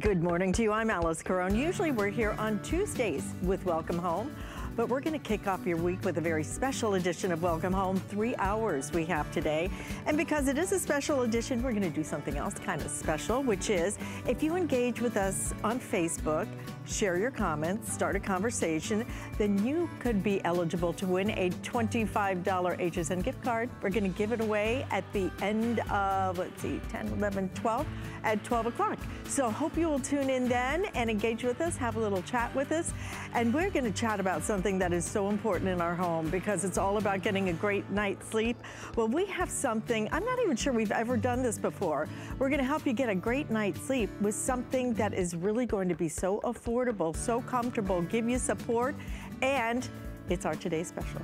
Good morning to you. I'm Alyce Caron. Usually we're here on Tuesdays with Welcome Home, but we're gonna kick off your week with a very special edition of Welcome Home. Three hours we have today. And because it is a special edition, we're gonna do something else kind of special, which is if you engage with us on Facebook, share your comments, start a conversation, then you could be eligible to win a $25 HSN gift card. We're gonna give it away at the end of, let's see, 10, 11, 12, at 12 o'clock. So hope you will tune in then and engage with us, have a little chat with us. And we're gonna chat about something that is so important in our home because it's all about getting a great night's sleep. Well, we have something, I'm not even sure we've ever done this before. We're gonna help you get a great night's sleep with something that is really going to be so affordable, so comfortable, give you support, and it's our Today Special.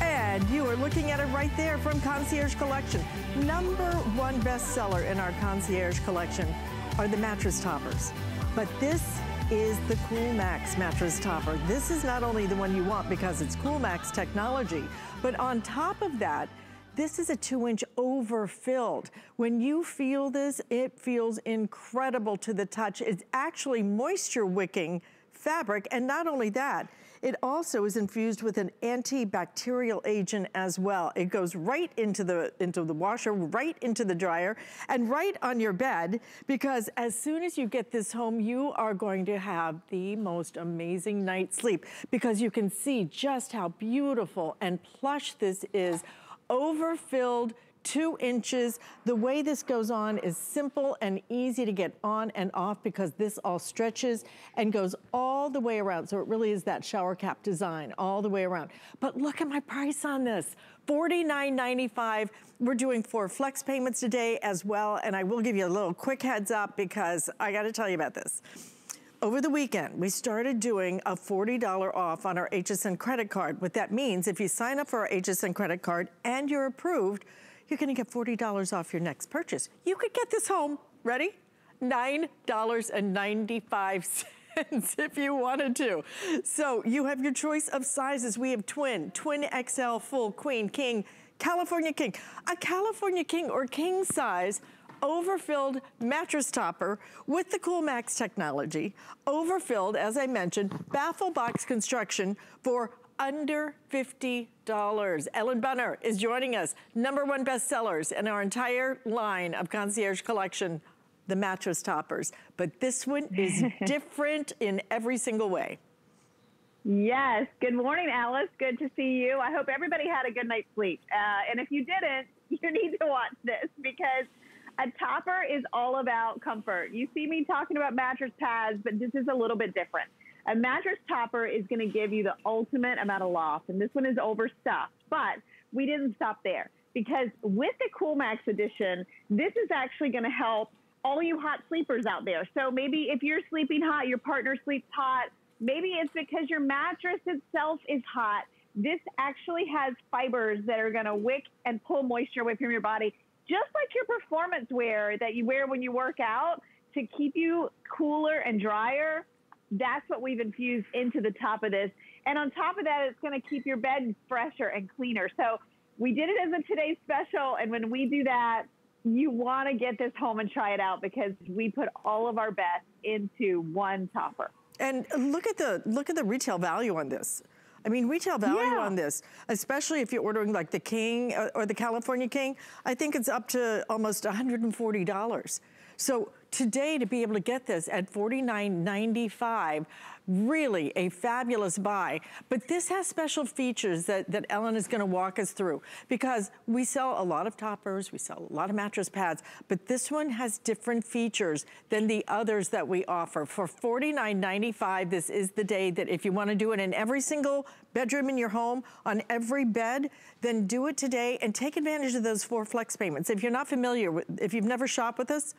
And you are looking at it right there from Concierge Collection. Number one bestseller in our Concierge Collection are the mattress toppers. But this is the CoolMax mattress topper. This is not only the one you want because it's CoolMax technology, but on top of that, this is a two inch overfilled. When you feel this, it feels incredible to the touch. It's actually moisture wicking fabric. And not only that, it also is infused with an antibacterial agent as well. It goes right into the, into the washer, right into the dryer, and right on your bed, because as soon as you get this home, you are going to have the most amazing night's sleep, because you can see just how beautiful and plush this is, overfilled, two inches. The way this goes on is simple and easy to get on and off because this all stretches and goes all the way around. So it really is that shower cap design all the way around. But look at my price on this. $49.95. We're doing four flex payments today as well. And I will give you a little quick heads up because I gotta tell you about this. Over the weekend, we started doing a $40 off on our HSN credit card. What that means, if you sign up for our HSN credit card and you're approved, you're gonna get $40 off your next purchase. You could get this home, ready? $9.95 if you wanted to. So you have your choice of sizes. We have twin, twin XL, full, queen, king, California king. A California king or king size overfilled mattress topper with the Cool Max technology, overfilled, as I mentioned, baffle box construction for under $50. Ellen Bunner is joining us. Number one bestsellers in our entire line of concierge collection, the mattress toppers. But this one is different in every single way. Yes. Good morning, Alyce. Good to see you. I hope everybody had a good night's sleep. Uh, and if you didn't, you need to watch this because a topper is all about comfort. You see me talking about mattress pads, but this is a little bit different. A mattress topper is going to give you the ultimate amount of loft, and this one is overstuffed. But we didn't stop there because with the Cool Max edition, this is actually going to help all you hot sleepers out there. So maybe if you're sleeping hot, your partner sleeps hot, maybe it's because your mattress itself is hot. This actually has fibers that are going to wick and pull moisture away from your body, just like your performance wear that you wear when you work out to keep you cooler and drier that's what we've infused into the top of this. And on top of that, it's going to keep your bed fresher and cleaner. So we did it as a today's special. And when we do that, you want to get this home and try it out because we put all of our best into one topper. And look at the look at the retail value on this. I mean, retail value yeah. on this, especially if you're ordering like the King uh, or the California King, I think it's up to almost $140. So today to be able to get this at $49.95, really a fabulous buy. But this has special features that, that Ellen is gonna walk us through because we sell a lot of toppers, we sell a lot of mattress pads, but this one has different features than the others that we offer. For $49.95, this is the day that if you wanna do it in every single bedroom in your home, on every bed, then do it today and take advantage of those four flex payments. If you're not familiar with, if you've never shopped with us,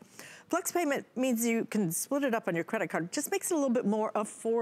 flex payment means you can split it up on your credit card. It just makes it a little bit more affordable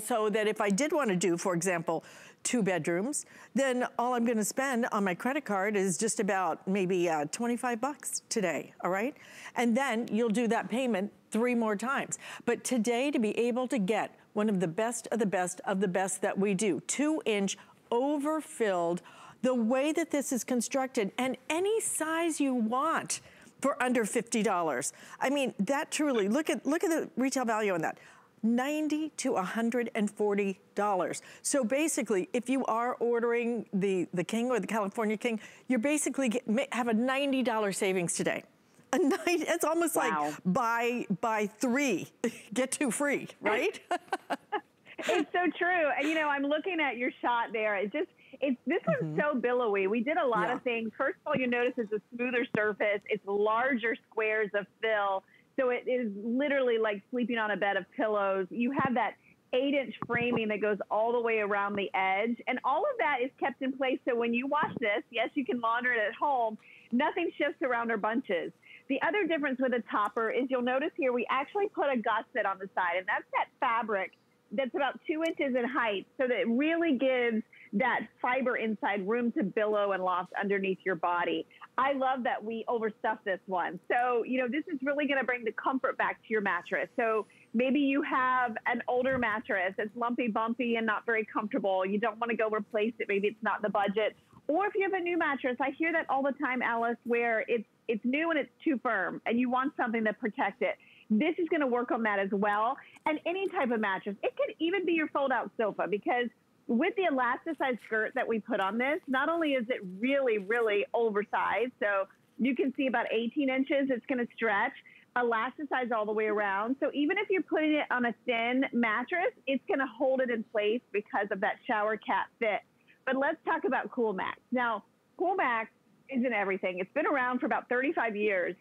so that if I did want to do, for example, two bedrooms, then all I'm gonna spend on my credit card is just about maybe uh, 25 bucks today, all right? And then you'll do that payment three more times. But today to be able to get one of the best of the best of the best that we do, two inch overfilled, the way that this is constructed and any size you want for under $50. I mean, that truly, look at, look at the retail value on that. 90 to $140. So basically, if you are ordering the, the King or the California King, you're basically get, have a $90 savings today. A night, it's almost wow. like buy, buy three, get two free, right? it's so true. And you know, I'm looking at your shot there. It just, it's this one's mm-hmm. so billowy. We did a lot yeah. of things. First of all, you notice it's a smoother surface. It's larger squares of fill. So it is literally like sleeping on a bed of pillows. You have that eight inch framing that goes all the way around the edge. And all of that is kept in place. So when you wash this, yes, you can launder it at home. Nothing shifts around or bunches. The other difference with a topper is you'll notice here we actually put a gusset on the side, and that's that fabric that's about two inches in height so that really gives that fiber inside room to billow and loft underneath your body. I love that we overstuffed this one. So, you know, this is really going to bring the comfort back to your mattress. So maybe you have an older mattress. It's lumpy, bumpy, and not very comfortable. You don't want to go replace it. Maybe it's not the budget. Or if you have a new mattress, I hear that all the time, Alyce, where it's it's new and it's too firm and you want something to protect it. This is going to work on that as well. And any type of mattress. It could even be your fold out sofa because with the elasticized skirt that we put on this, not only is it really, really oversized, so you can see about 18 inches, it's going to stretch, elasticized all the way around. So even if you're putting it on a thin mattress, it's going to hold it in place because of that shower cap fit. But let's talk about Cool Max. Now, Cool Max isn't everything. It's been around for about 35 years.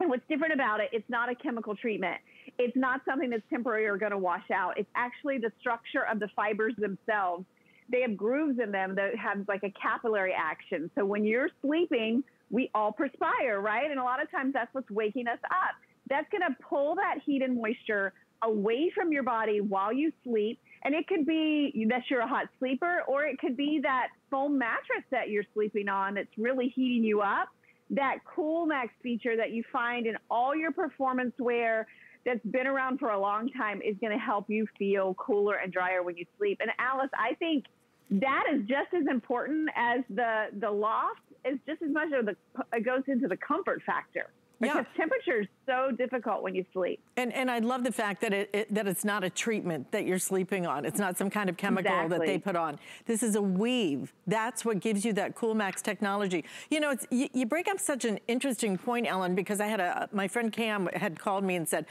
And what's different about it, it's not a chemical treatment. It's not something that's temporary or going to wash out. It's actually the structure of the fibers themselves. They have grooves in them that have like a capillary action. So when you're sleeping, we all perspire, right? And a lot of times that's what's waking us up. That's going to pull that heat and moisture away from your body while you sleep. And it could be that you're a hot sleeper, or it could be that foam mattress that you're sleeping on that's really heating you up that Cool Max feature that you find in all your performance wear that's been around for a long time is going to help you feel cooler and drier when you sleep. And Alyce, I think that is just as important as the the loft is just as much of the it goes into the comfort factor. Because yeah. temperature is so difficult when you sleep. And and I love the fact that it, it, that it's not a treatment that you're sleeping on. It's not some kind of chemical exactly. that they put on. This is a weave. That's what gives you that Cool Max technology. You know, it's you, you break up such an interesting point, Ellen, because I had a my friend Cam had called me and said,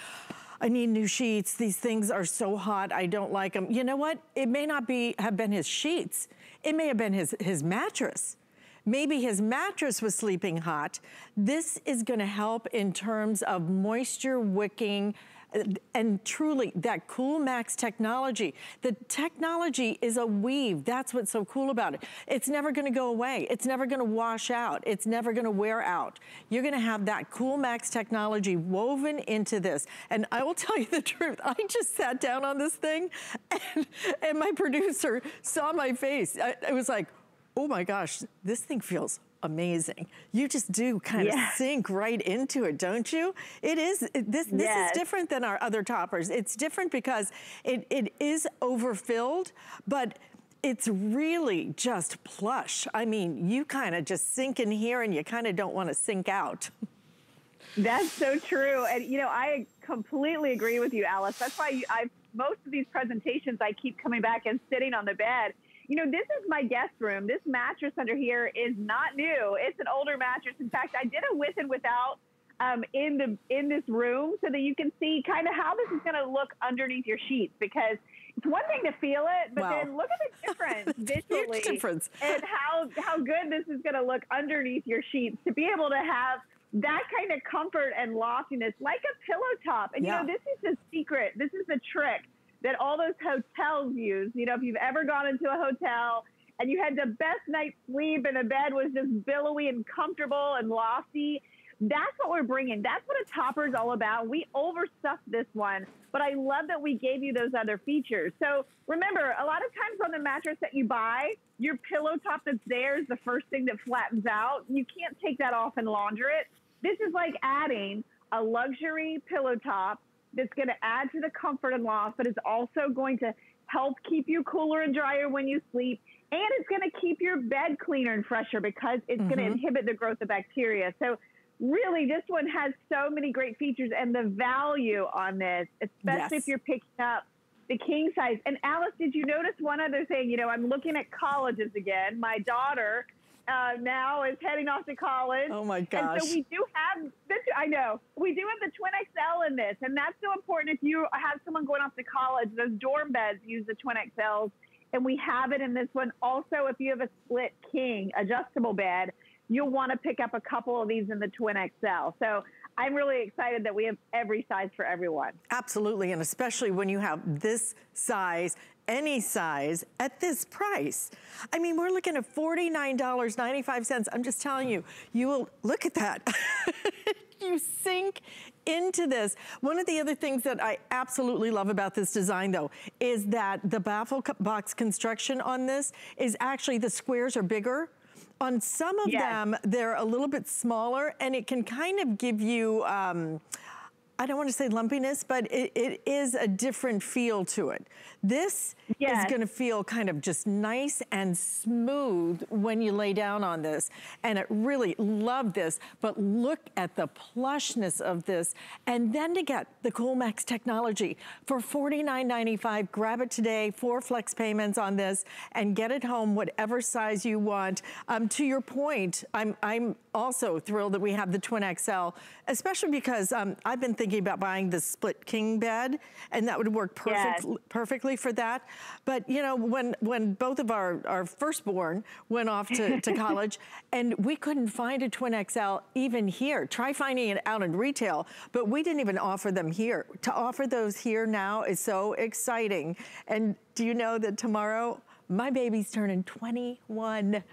I need new sheets. These things are so hot. I don't like them. You know what? It may not be have been his sheets. It may have been his his mattress. Maybe his mattress was sleeping hot. This is gonna help in terms of moisture wicking, uh, and truly that Cool Max technology. The technology is a weave. That's what's so cool about it. It's never gonna go away. It's never gonna wash out. It's never gonna wear out. You're gonna have that Cool Max technology woven into this. And I will tell you the truth, I just sat down on this thing and, and my producer saw my face. I, I was like, oh my gosh, this thing feels amazing. You just do kind of sink right into it, don't you? It is, this, this yes. is different than our other toppers. It's different because it, it is overfilled, but it's really just plush. I mean, you kind of just sink in here and you kind of don't want to sink out. That's so true. And, you know, I completely agree with you, Alyce. That's why I, most of these presentations, I keep coming back and sitting on the bed you know, this is my guest room. This mattress under here is not new. It's an older mattress. In fact, I did a with and without um, in the in this room so that you can see kind of how this is going to look underneath your sheets because it's one thing to feel it, but wow. then look at the difference visually difference. and how how good this is going to look underneath your sheets to be able to have that kind of comfort and loftiness like a pillow top. And yeah. you know, this is the secret. This is the trick that all those hotels use. You know, if you've ever gone into a hotel and you had the best night's sleep and the bed was just billowy and comfortable and lofty, that's what we're bringing. That's what a topper is all about. We overstuffed this one, but I love that we gave you those other features. So remember, a lot of times on the mattress that you buy, your pillow top that's there is the first thing that flattens out. You can't take that off and launder it. This is like adding a luxury pillow top that's going to add to the comfort and loft, but is also going to help keep you cooler and drier when you sleep. And it's going to keep your bed cleaner and fresher because it's mm-hmm. going to inhibit the growth of bacteria. So really, this one has so many great features and the value on this, especially yes. if you're picking up the king size. And Alyce, did you notice one other thing? You know, I'm looking at colleges again. My daughter uh, now is heading off to college. Oh my gosh! And so we do have this. I know we do have the Twin XL in this, and that's so important. If you have someone going off to college, those dorm beds use the Twin XLs, and we have it in this one. Also, if you have a split king adjustable bed, you'll want to pick up a couple of these in the Twin XL. So I'm really excited that we have every size for everyone. Absolutely, and especially when you have this size, any size, at this price. I mean, we're looking at $49.95. I'm just telling you, you will, look at that. you sink into this. One of the other things that I absolutely love about this design though, is that the baffle box construction on this is actually the squares are bigger on some of yes. them, they're a little bit smaller and it can kind of give you, um, I don't want to say lumpiness, but it, it is a different feel to it. This yes. is gonna feel kind of just nice and smooth when you lay down on this. And I really love this, but look at the plushness of this. And then to get the CoolMax technology for $49.95, grab it today, four flex payments on this, and get it home whatever size you want. Um, to your point, I'm, I'm also thrilled that we have the Twin XL, especially because um, I've been thinking about buying the split king bed, and that would work perfect, yes. perfectly for that. But you know, when when both of our, our firstborn went off to, to college, and we couldn't find a Twin XL even here. Try finding it out in retail, but we didn't even offer them here. To offer those here now is so exciting. And do you know that tomorrow, my baby's turning 21.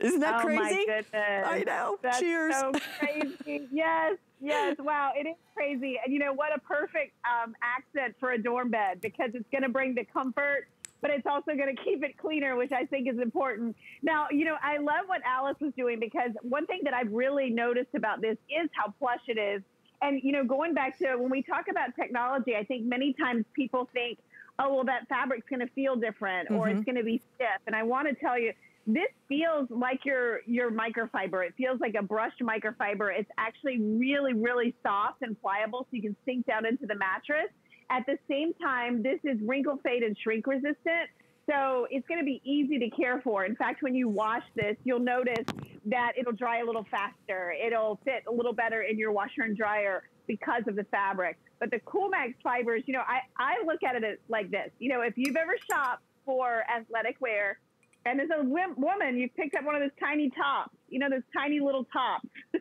Isn't that oh crazy? Oh my goodness. I know. That's Cheers. so crazy. yes, yes. Wow, it is crazy. And you know what a perfect um, accent for a dorm bed because it's going to bring the comfort, but it's also going to keep it cleaner, which I think is important. Now, you know, I love what Alyce was doing because one thing that I've really noticed about this is how plush it is. And you know, going back to when we talk about technology, I think many times people think, oh, well, that fabric's going to feel different or mm-hmm. it's going to be stiff. And I want to tell you, this feels like your your microfiber. It feels like a brushed microfiber. It's actually really, really soft and pliable, so you can sink down into the mattress. At the same time, this is wrinkle fade and shrink resistant. So it's going to be easy to care for. In fact, when you wash this, you'll notice that it'll dry a little faster. It'll fit a little better in your washer and dryer because of the fabric. But the CoolMax fibers, you know, I, I look at it like this. You know, if you've ever shopped for athletic wear, and as a woman, you picked up one of those tiny tops, you know, those tiny little tops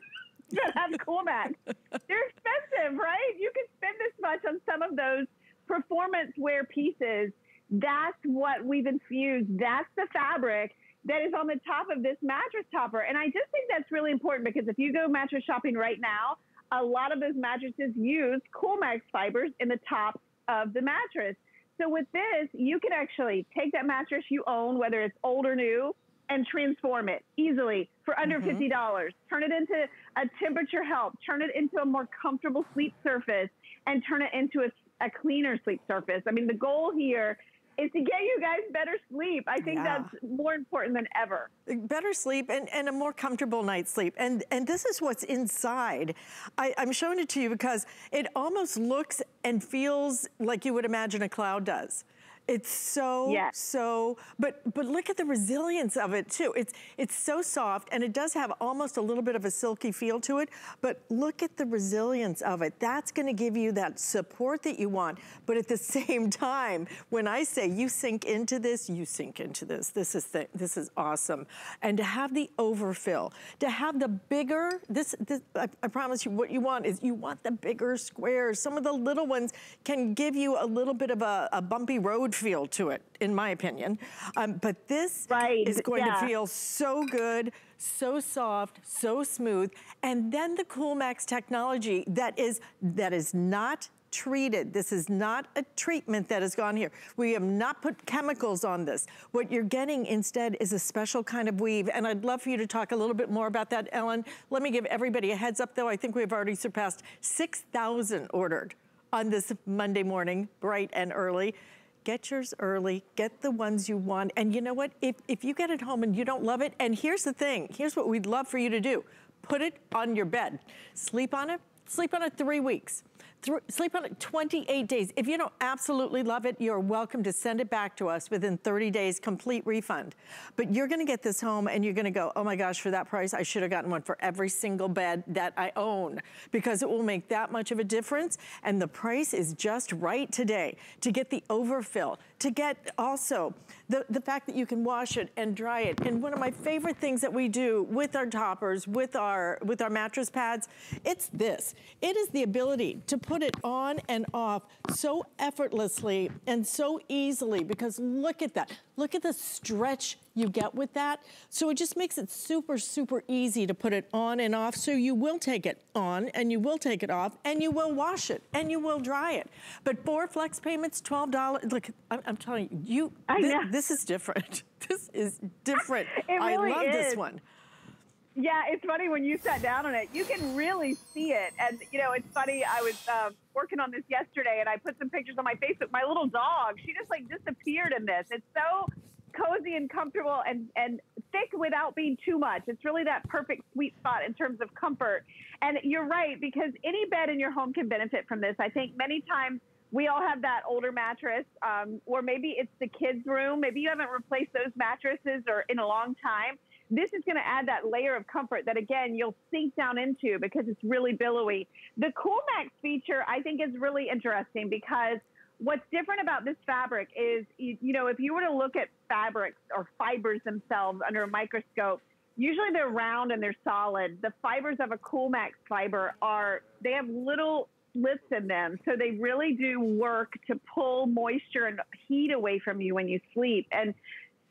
that have CoolMax. They're expensive, right? You can spend this much on some of those performance wear pieces. That's what we've infused. That's the fabric that is on the top of this mattress topper. And I just think that's really important because if you go mattress shopping right now, a lot of those mattresses use CoolMax fibers in the top of the mattress. So with this, you can actually take that mattress you own, whether it's old or new, and transform it easily for under mm-hmm. $50. Turn it into a temperature help, turn it into a more comfortable sleep surface, and turn it into a, a cleaner sleep surface. I mean, the goal here is to get you guys better sleep. I think yeah. that's more important than ever. Better sleep and, and a more comfortable night's sleep. And, and this is what's inside. I, I'm showing it to you because it almost looks and feels like you would imagine a cloud does. It's so, yes. so, but but look at the resilience of it too. It's it's so soft and it does have almost a little bit of a silky feel to it, but look at the resilience of it. That's gonna give you that support that you want. But at the same time, when I say you sink into this, you sink into this. This is, the, this is awesome. And to have the overfill, to have the bigger, this, this I, I promise you what you want is you want the bigger squares. Some of the little ones can give you a little bit of a, a bumpy road feel to it, in my opinion. Um, but this right. is going yeah. to feel so good, so soft, so smooth. And then the CoolMax technology that is, that is not treated. This is not a treatment that has gone here. We have not put chemicals on this. What you're getting instead is a special kind of weave. And I'd love for you to talk a little bit more about that, Ellen. Let me give everybody a heads up though. I think we've already surpassed 6,000 ordered on this Monday morning, bright and early. Get yours early, get the ones you want. And you know what, if, if you get it home and you don't love it, and here's the thing, here's what we'd love for you to do. Put it on your bed. Sleep on it, sleep on it three weeks sleep on it 28 days. If you don't absolutely love it, you're welcome to send it back to us within 30 days, complete refund. But you're gonna get this home and you're gonna go, oh my gosh, for that price, I should have gotten one for every single bed that I own because it will make that much of a difference. And the price is just right today to get the overfill, to get also the, the fact that you can wash it and dry it. And one of my favorite things that we do with our toppers, with our, with our mattress pads, it's this. It is the ability to put it on and off so effortlessly and so easily because look at that. Look at the stretch you get with that. So it just makes it super, super easy to put it on and off. So you will take it on and you will take it off and you will wash it and you will dry it. But four flex payments, $12. Look, I'm, I'm telling you, you th this is different. This is different. Really I love is. this one. Yeah, it's funny when you sat down on it, you can really see it. And, you know, it's funny. I was uh, working on this yesterday and I put some pictures on my Facebook. My little dog, she just like disappeared in this. It's so cozy and comfortable and, and thick without being too much. It's really that perfect sweet spot in terms of comfort. And you're right, because any bed in your home can benefit from this. I think many times we all have that older mattress, um, or maybe it's the kids' room. Maybe you haven't replaced those mattresses or in a long time. This is going to add that layer of comfort that, again, you'll sink down into because it's really billowy. The CoolMax feature, I think, is really interesting because what's different about this fabric is, you, you know, if you were to look at fabrics or fibers themselves under a microscope, usually they're round and they're solid. The fibers of a Coolmax fiber are, they have little slits in them. So they really do work to pull moisture and heat away from you when you sleep. And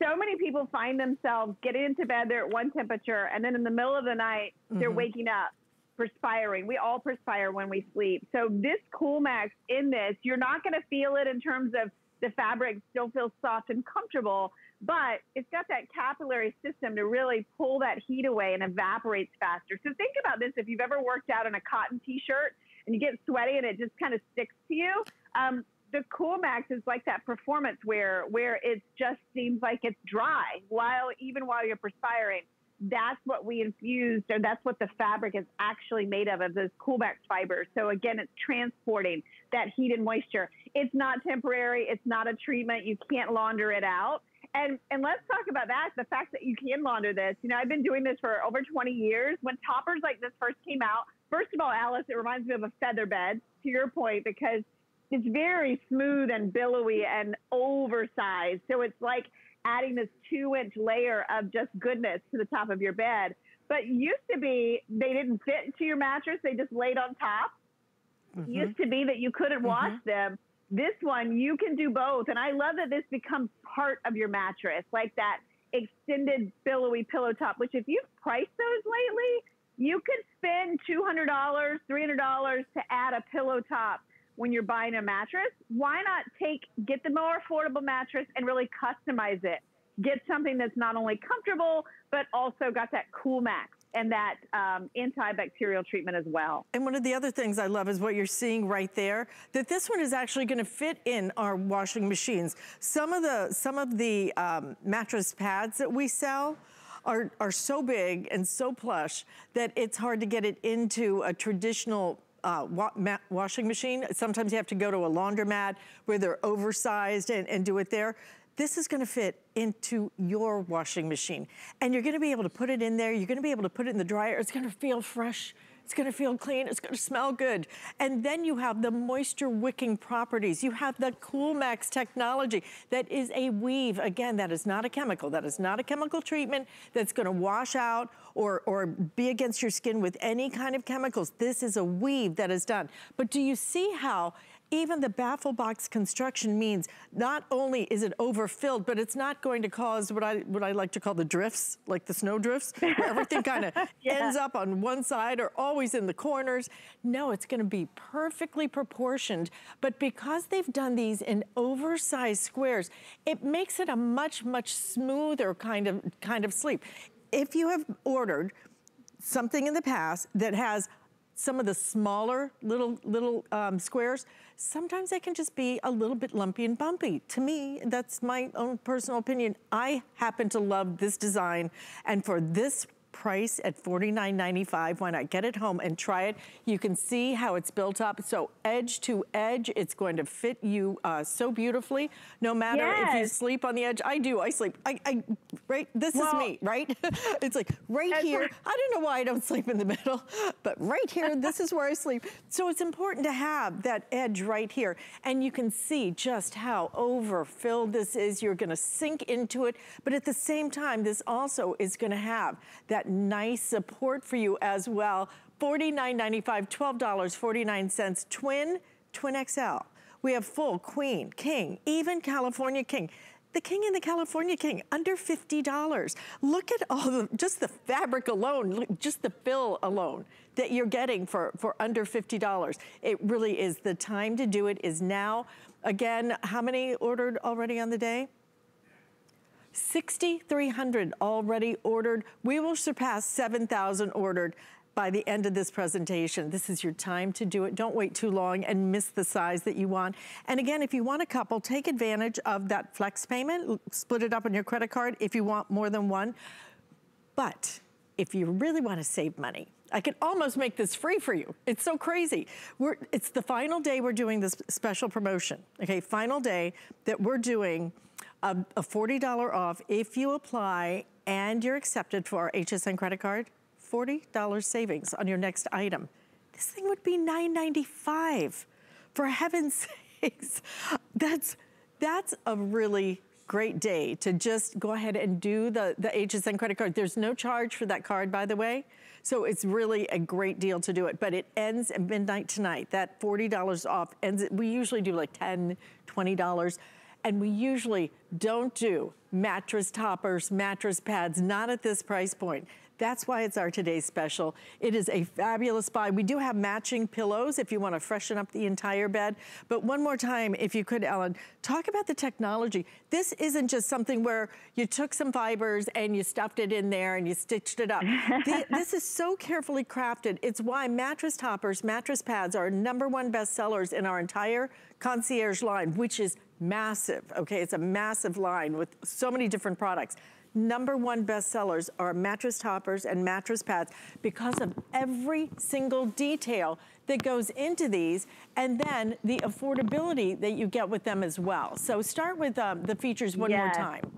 so many people find themselves getting into bed, they're at one temperature, and then in the middle of the night, they're mm-hmm. waking up perspiring. We all perspire when we sleep. So this Cool Max in this, you're not going to feel it in terms of the fabric still feels soft and comfortable, but it's got that capillary system to really pull that heat away and evaporates faster. So think about this if you've ever worked out in a cotton t-shirt and you get sweaty and it just kind of sticks to you. Um, the Cool Max is like that performance wear where it just seems like it's dry while even while you're perspiring. That's what we infused, or that's what the fabric is actually made of, of those Cool Max fibers. So again, it's transporting that heat and moisture. It's not temporary. It's not a treatment. You can't launder it out. And and let's talk about that. The fact that you can launder this. You know, I've been doing this for over 20 years. When toppers like this first came out, first of all, Alyce, it reminds me of a feather bed. To your point, because it's very smooth and billowy and oversized. So it's like adding this two inch layer of just goodness to the top of your bed. But used to be they didn't fit to your mattress, they just laid on top. Mm-hmm. Used to be that you couldn't mm-hmm. wash them. This one, you can do both. And I love that this becomes part of your mattress, like that extended billowy pillow top, which if you've priced those lately, you could spend $200, $300 to add a pillow top when you're buying a mattress, why not take get the more affordable mattress and really customize it? Get something that's not only comfortable but also got that cool max and that um, antibacterial treatment as well. And one of the other things I love is what you're seeing right there, that this one is actually gonna fit in our washing machines. Some of the, some of the um, mattress pads that we sell, are, are so big and so plush that it's hard to get it into a traditional uh, wa washing machine. Sometimes you have to go to a laundromat where they're oversized and, and do it there. This is gonna fit into your washing machine. And you're gonna be able to put it in there, you're gonna be able to put it in the dryer, it's gonna feel fresh, it's gonna feel clean, it's gonna smell good. And then you have the moisture wicking properties. You have the Cool Max technology that is a weave. Again, that is not a chemical. That is not a chemical treatment that's gonna wash out or, or be against your skin with any kind of chemicals. This is a weave that is done. But do you see how even the baffle box construction means not only is it overfilled, but it's not going to cause what I, what I like to call the drifts, like the snow drifts, where everything kind of yeah. ends up on one side or always in the corners. No, it's gonna be perfectly proportioned, but because they've done these in oversized squares, it makes it a much, much smoother kind of, kind of sleep. If you have ordered something in the past that has some of the smaller little little um, squares, sometimes they can just be a little bit lumpy and bumpy. To me, that's my own personal opinion. I happen to love this design, and for this price at $49.95 when I get it home and try it. You can see how it's built up. So edge to edge, it's going to fit you uh, so beautifully. No matter yes. if you sleep on the edge. I do, I sleep. I, I right, this well, is me, right? it's like right here. I don't know why I don't sleep in the middle, but right here, this is where I sleep. So it's important to have that edge right here. And you can see just how overfilled this is. You're gonna sink into it, but at the same time, this also is gonna have that nice support for you as well. $49.95, $12.49, twin, twin XL. We have full, queen, king, even California king. The king and the California king, under $50. Look at all the, just the fabric alone, just the fill alone that you're getting for, for under $50. It really is, the time to do it is now. Again, how many ordered already on the day? 6,300 already ordered. We will surpass 7,000 ordered by the end of this presentation. This is your time to do it. Don't wait too long and miss the size that you want. And again, if you want a couple, take advantage of that flex payment. Split it up on your credit card if you want more than one. But if you really want to save money, I could almost make this free for you. It's so crazy. We're, it's the final day we're doing this special promotion. Okay, final day that we're doing a, a $40 off if you apply and you're accepted for our HSN credit card, $40 savings on your next item. This thing would be $9.95. For heaven's sakes, that's, that's a really great day to just go ahead and do the, the HSN credit card. There's no charge for that card, by the way. So it's really a great deal to do it, but it ends at midnight tonight. That $40 off ends, we usually do like 10, $20. And we usually don't do mattress toppers, mattress pads, not at this price point. That's why it's our today's special. It is a fabulous buy. We do have matching pillows if you want to freshen up the entire bed. But one more time, if you could, Ellen, talk about the technology. This isn't just something where you took some fibers and you stuffed it in there and you stitched it up. this is so carefully crafted. It's why mattress toppers, mattress pads are number one bestsellers in our entire concierge line, which is massive, okay? It's a massive line with so many different products. Number one bestsellers are mattress toppers and mattress pads because of every single detail that goes into these and then the affordability that you get with them as well. So start with um, the features one yes. more time.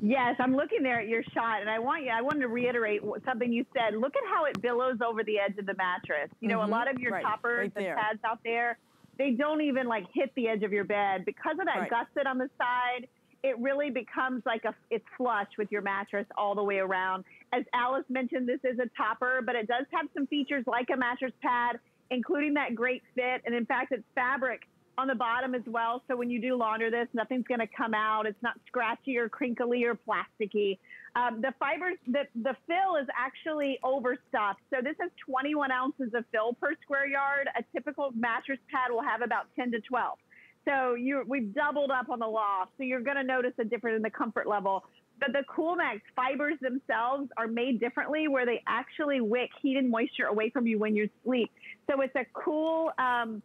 Yes, I'm looking there at your shot, and I want you. I wanted to reiterate something you said. Look at how it billows over the edge of the mattress. You know, mm -hmm. a mm-hmm. lot of your right, toppers right and pads out there, they don't even like hit the edge of your bed because of that right. gusset on the side. It really becomes like a it's flush with your mattress all the way around. As Alyce mentioned, this is a topper, but it does have some features like a mattress pad, including that great fit. And in fact, it's fabric on the bottom as well. So when you do launder this, nothing's going to come out. It's not scratchy or crinkly or plasticky. Um, the fibers, the, the fill is actually overstuffed. So this is 21 ounces of fill per square yard. A typical mattress pad will have about 10 to 12. So you we've doubled up on the loft. So you're going to notice a difference in the comfort level. But the CoolMax fibers themselves are made differently where they actually wick heat and moisture away from you when you sleep. So it's a cool, um,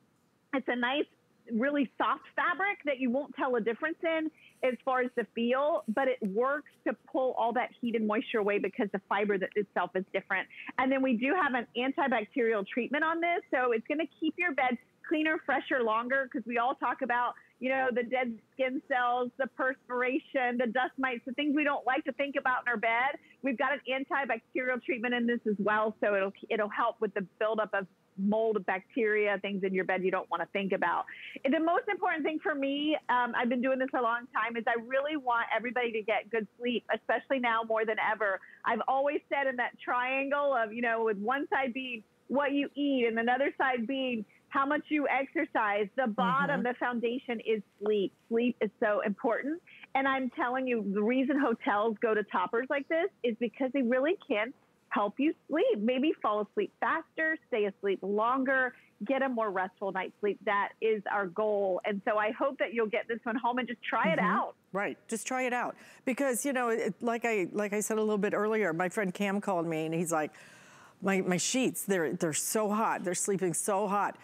it's a nice, really soft fabric that you won't tell a difference in as far as the feel, but it works to pull all that heat and moisture away because the fiber that itself is different. And then we do have an antibacterial treatment on this. So it's going to keep your bed cleaner, fresher, longer because we all talk about, you know, the dead skin cells, the perspiration, the dust mites, the things we don't like to think about in our bed. We've got an antibacterial treatment in this as well, so it'll it'll help with the buildup of mold, bacteria, things in your bed you don't want to think about. And the most important thing for me, um, I've been doing this a long time, is I really want everybody to get good sleep, especially now more than ever. I've always said in that triangle of, you know, with one side being what you eat and another side being how much you exercise. The bottom, mm-hmm. the foundation is sleep. Sleep is so important. And I'm telling you, the reason hotels go to toppers like this is because they really can help you sleep. Maybe fall asleep faster, stay asleep longer, get a more restful night's sleep. That is our goal. And so I hope that you'll get this one home and just try mm-hmm. it out. Right, just try it out. Because, you know, it, like I like I said a little bit earlier, my friend Cam called me and he's like, my, my sheets, they're, they're so hot. They're sleeping so hot.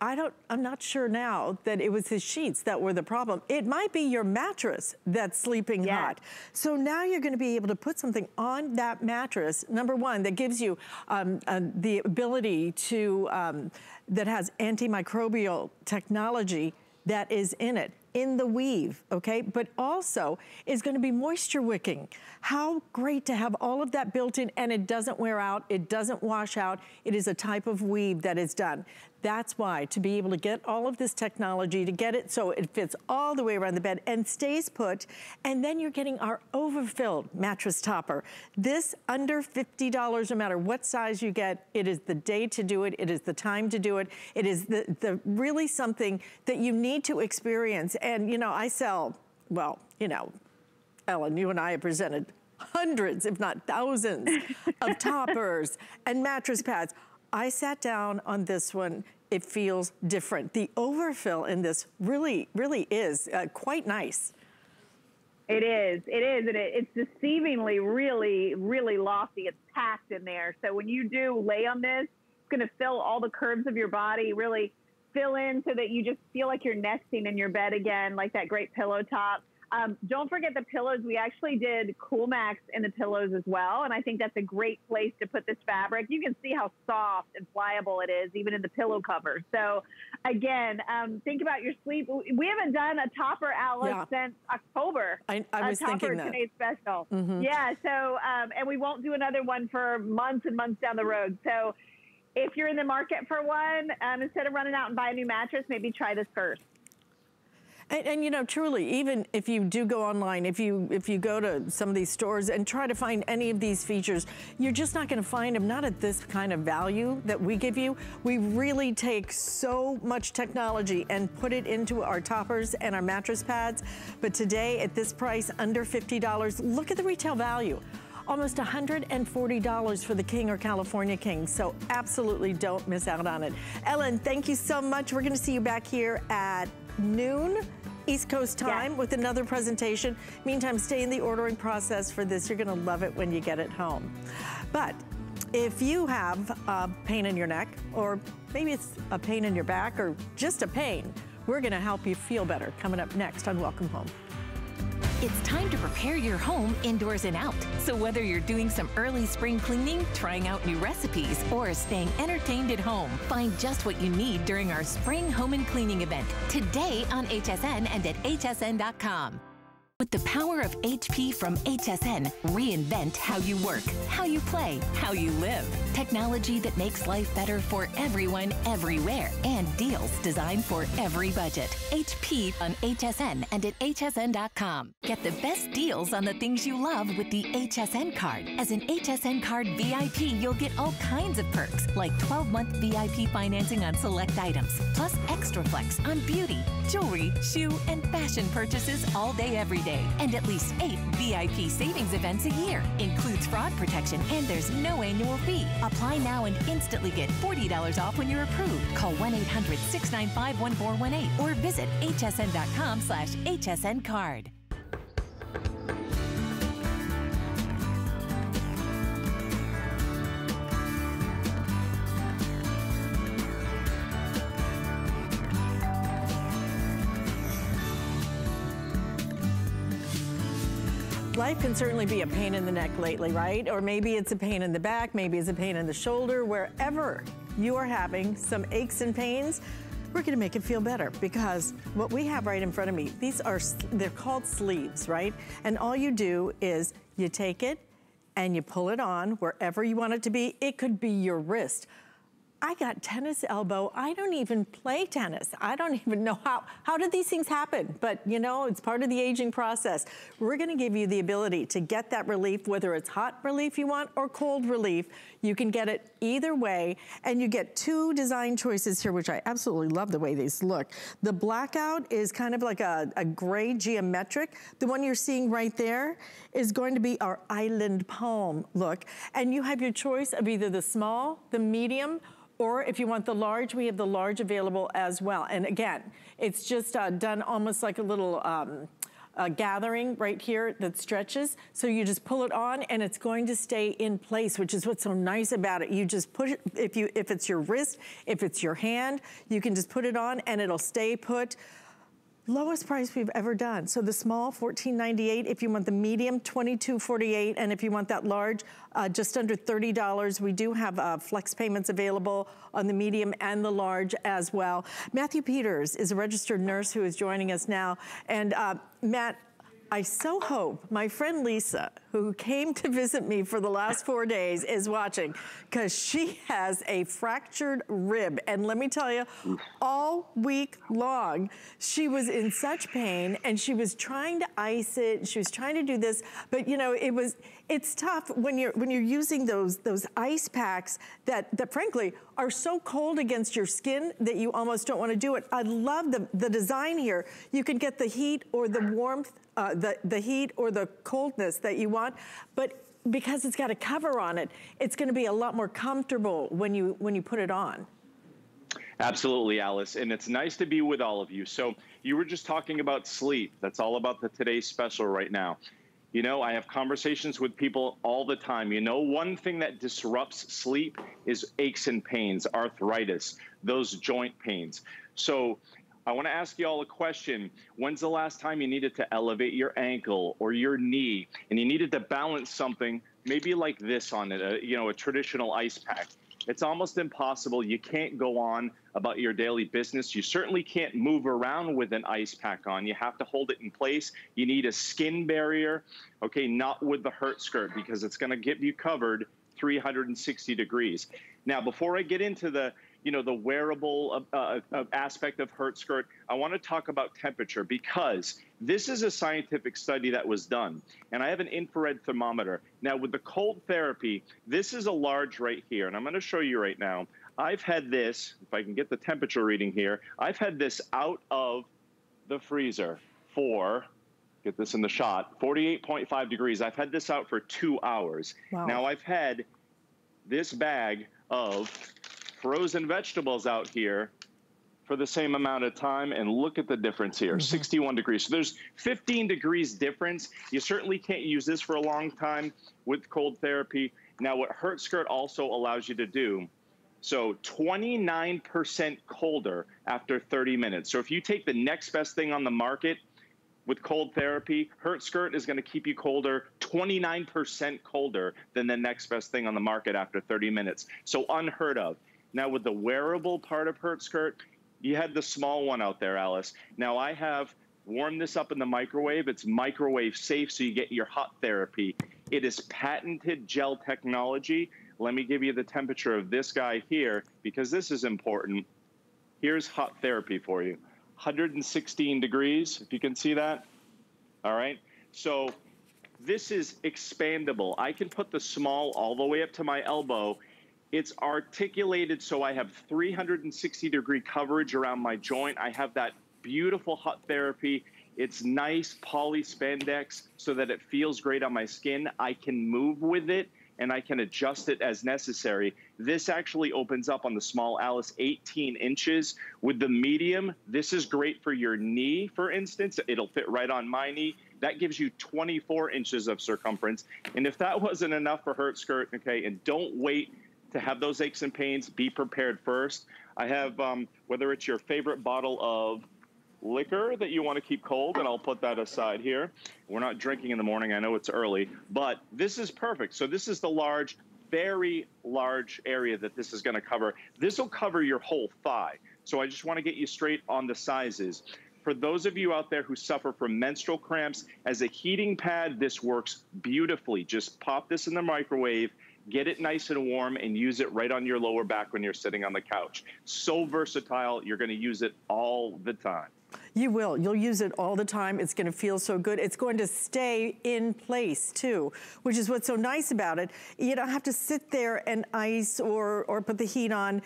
I don't, I'm not sure now that it was his sheets that were the problem. It might be your mattress that's sleeping hot. So now you're gonna be able to put something on that mattress, number one, that gives you um, uh, the ability to, um, that has antimicrobial technology that is in it in the weave, okay? But also is gonna be moisture wicking. How great to have all of that built in and it doesn't wear out, it doesn't wash out. It is a type of weave that is done. That's why, to be able to get all of this technology, to get it so it fits all the way around the bed and stays put, and then you're getting our overfilled mattress topper. This under $50, no matter what size you get, it is the day to do it, it is the time to do it, it is the, the really something that you need to experience. And you know, I sell, well, you know, Ellen, you and I have presented hundreds, if not thousands, of toppers and mattress pads. I sat down on this one it feels different. The overfill in this really, really is uh, quite nice. It is. It is. And it, it's deceivingly really, really lofty. It's packed in there. So when you do lay on this, it's going to fill all the curves of your body, really fill in so that you just feel like you're nesting in your bed again, like that great pillow top. Um, don't forget the pillows. We actually did Cool Max in the pillows as well. And I think that's a great place to put this fabric. You can see how soft and pliable it is, even in the pillow cover. So, again, um, think about your sleep. We haven't done a topper, Alyce, yeah. since October. I, I was topper thinking that. today's special. Mm-hmm. Yeah. So, um, and we won't do another one for months and months down the road. So, if you're in the market for one, um, instead of running out and buy a new mattress, maybe try this first. And, and, you know, truly, even if you do go online, if you if you go to some of these stores and try to find any of these features, you're just not going to find them, not at this kind of value that we give you. We really take so much technology and put it into our toppers and our mattress pads. But today, at this price, under $50, look at the retail value almost $140 for the King or California King. So absolutely don't miss out on it. Ellen, thank you so much. We're gonna see you back here at noon East Coast time yes. with another presentation. Meantime, stay in the ordering process for this. You're gonna love it when you get it home. But if you have a pain in your neck, or maybe it's a pain in your back, or just a pain, we're gonna help you feel better coming up next on Welcome Home. It's time to prepare your home indoors and out. So whether you're doing some early spring cleaning, trying out new recipes, or staying entertained at home, find just what you need during our spring home and cleaning event today on HSN and at hsn.com. With the power of HP from HSN, reinvent how you work, how you play, how you live. Technology that makes life better for everyone, everywhere, and deals designed for every budget. HP on HSN and at hsn.com. Get the best deals on the things you love with the HSN card. As an HSN card VIP, you'll get all kinds of perks, like 12 month VIP financing on select items, plus extra flex on beauty, jewelry, shoe, and fashion purchases all day, every day, and at least eight VIP savings events a year. Includes fraud protection, and there's no annual fee. Apply now and instantly get $40 off when you're approved. Call 1-800-695-1418 or visit hsn.com slash hsncard. Life can certainly be a pain in the neck lately, right? Or maybe it's a pain in the back, maybe it's a pain in the shoulder, wherever you are having some aches and pains, we're gonna make it feel better because what we have right in front of me, these are, they're called sleeves, right? And all you do is you take it and you pull it on wherever you want it to be. It could be your wrist. I got tennis elbow. I don't even play tennis. I don't even know how, how did these things happen? But you know, it's part of the aging process. We're gonna give you the ability to get that relief, whether it's hot relief you want or cold relief. You can get it either way. And you get two design choices here, which I absolutely love the way these look. The blackout is kind of like a, a gray geometric. The one you're seeing right there is going to be our island palm look. And you have your choice of either the small, the medium, or if you want the large, we have the large available as well. And again, it's just uh, done almost like a little um, uh, gathering right here that stretches. So you just pull it on and it's going to stay in place, which is what's so nice about it. You just push it, if, you, if it's your wrist, if it's your hand, you can just put it on and it'll stay put. Lowest price we've ever done. So the small, $14.98. If you want the medium, $22.48. And if you want that large, uh, just under $30. We do have uh, flex payments available on the medium and the large as well. Matthew Peters is a registered nurse who is joining us now. And uh, Matt, I so hope my friend Lisa, who came to visit me for the last four days, is watching because she has a fractured rib. And let me tell you, all week long, she was in such pain and she was trying to ice it. She was trying to do this, but you know, it was, it's tough when you're when you're using those those ice packs that that frankly are so cold against your skin that you almost don't want to do it. I love the the design here. You can get the heat or the warmth, uh, the the heat or the coldness that you want, but because it's got a cover on it, it's going to be a lot more comfortable when you when you put it on. Absolutely, Alyce. And it's nice to be with all of you. So you were just talking about sleep. That's all about the today's special right now. You know, I have conversations with people all the time. You know, one thing that disrupts sleep is aches and pains, arthritis, those joint pains. So I want to ask you all a question. When's the last time you needed to elevate your ankle or your knee and you needed to balance something, maybe like this on it, a, you know, a traditional ice pack? It's almost impossible. You can't go on about your daily business. You certainly can't move around with an ice pack on. You have to hold it in place. You need a skin barrier, okay, not with the hurt skirt because it's going to get you covered 360 degrees. Now, before I get into the you know, the wearable uh, uh, uh, aspect of Hurt Skirt, I want to talk about temperature because this is a scientific study that was done. And I have an infrared thermometer. Now, with the cold therapy, this is a large right here. And I'm going to show you right now. I've had this, if I can get the temperature reading here, I've had this out of the freezer for get this in the shot 48.5 degrees i've had this out for two hours wow. now i've had this bag of frozen vegetables out here for the same amount of time and look at the difference here, mm -hmm. 61 degrees. So there's 15 degrees difference. You certainly can't use this for a long time with cold therapy. Now what Hurt Skirt also allows you to do, so 29% colder after 30 minutes. So if you take the next best thing on the market, with cold therapy, Hurt Skirt is going to keep you colder, 29% colder than the next best thing on the market after 30 minutes. So unheard of. Now with the wearable part of Hurt Skirt, you had the small one out there, Alyce. Now I have warmed this up in the microwave. It's microwave safe, so you get your hot therapy. It is patented gel technology. Let me give you the temperature of this guy here, because this is important. Here's hot therapy for you. 116 degrees, if you can see that. All right. So this is expandable. I can put the small all the way up to my elbow it's articulated so I have 360 degree coverage around my joint. I have that beautiful hot therapy. It's nice poly spandex so that it feels great on my skin. I can move with it and I can adjust it as necessary. This actually opens up on the small Alyce 18 inches. With the medium, this is great for your knee, for instance. It'll fit right on my knee. That gives you 24 inches of circumference. And if that wasn't enough for Hurt Skirt, okay, and don't wait to have those aches and pains, be prepared first. I have, um, whether it's your favorite bottle of liquor that you want to keep cold, and I'll put that aside here. We're not drinking in the morning. I know it's early, but this is perfect. So this is the large, very large area that this is going to cover. This will cover your whole thigh. So I just want to get you straight on the sizes. For those of you out there who suffer from menstrual cramps, as a heating pad, this works beautifully. Just pop this in the microwave get it nice and warm, and use it right on your lower back when you're sitting on the couch. So versatile, you're going to use it all the time. You will. You'll use it all the time. It's going to feel so good. It's going to stay in place too, which is what's so nice about it. You don't have to sit there and ice or, or put the heat on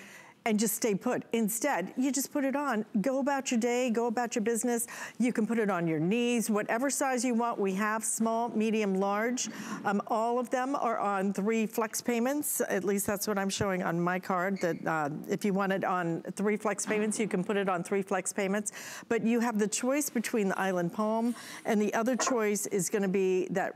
and just stay put. Instead, you just put it on. Go about your day, go about your business. You can put it on your knees, whatever size you want. We have small, medium, large. Um, all of them are on three flex payments. At least that's what I'm showing on my card, that uh, if you want it on three flex payments, you can put it on three flex payments. But you have the choice between the Island Palm and the other choice is gonna be that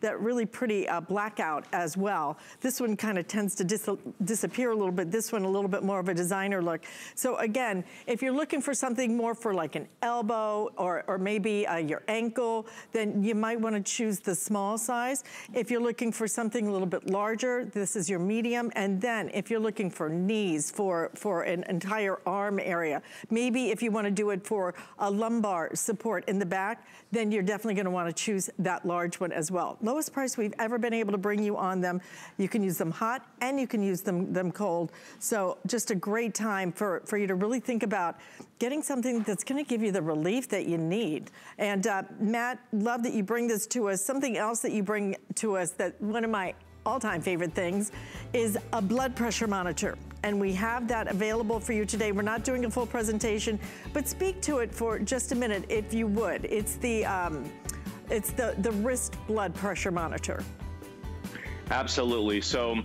that really pretty uh, blackout as well. This one kind of tends to dis disappear a little bit. This one a little bit more of a designer look. So again, if you're looking for something more for like an elbow or, or maybe uh, your ankle, then you might want to choose the small size. If you're looking for something a little bit larger, this is your medium. And then if you're looking for knees, for, for an entire arm area, maybe if you want to do it for a lumbar support in the back, then you're definitely going to want to choose that large one as well lowest price we've ever been able to bring you on them. You can use them hot and you can use them, them cold. So just a great time for, for you to really think about getting something that's gonna give you the relief that you need. And uh, Matt, love that you bring this to us. Something else that you bring to us that one of my all-time favorite things is a blood pressure monitor. And we have that available for you today. We're not doing a full presentation, but speak to it for just a minute if you would. It's the, um, it's the, the wrist blood pressure monitor. Absolutely. So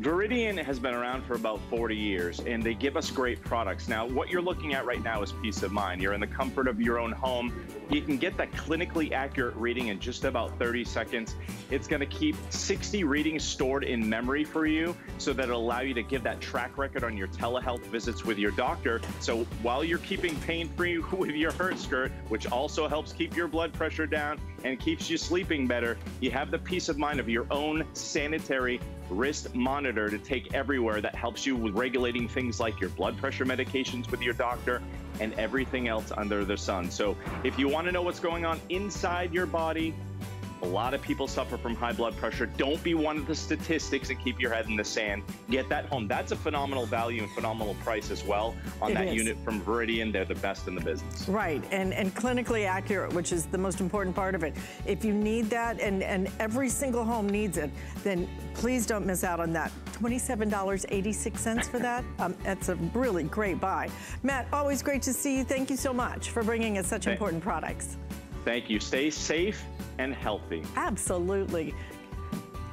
Veridian has been around for about 40 years and they give us great products. Now, what you're looking at right now is peace of mind. You're in the comfort of your own home. You can get that clinically accurate reading in just about 30 seconds. It's going to keep 60 readings stored in memory for you so that it'll allow you to give that track record on your telehealth visits with your doctor. So while you're keeping pain free with your hurt skirt, which also helps keep your blood pressure down and keeps you sleeping better, you have the peace of mind of your own sanitary wrist monitor to take everywhere that helps you with regulating things like your blood pressure medications with your doctor and everything else under the sun. So if you want to know what's going on inside your body, a lot of people suffer from high blood pressure. Don't be one of the statistics and keep your head in the sand. Get that home. That's a phenomenal value and phenomenal price as well on it that is. unit from Veridian. They're the best in the business. Right, and, and clinically accurate, which is the most important part of it. If you need that, and, and every single home needs it, then please don't miss out on that. $27.86 for that. Um, that's a really great buy. Matt, always great to see you. Thank you so much for bringing us such important products. Thank you. Stay safe and healthy. Absolutely.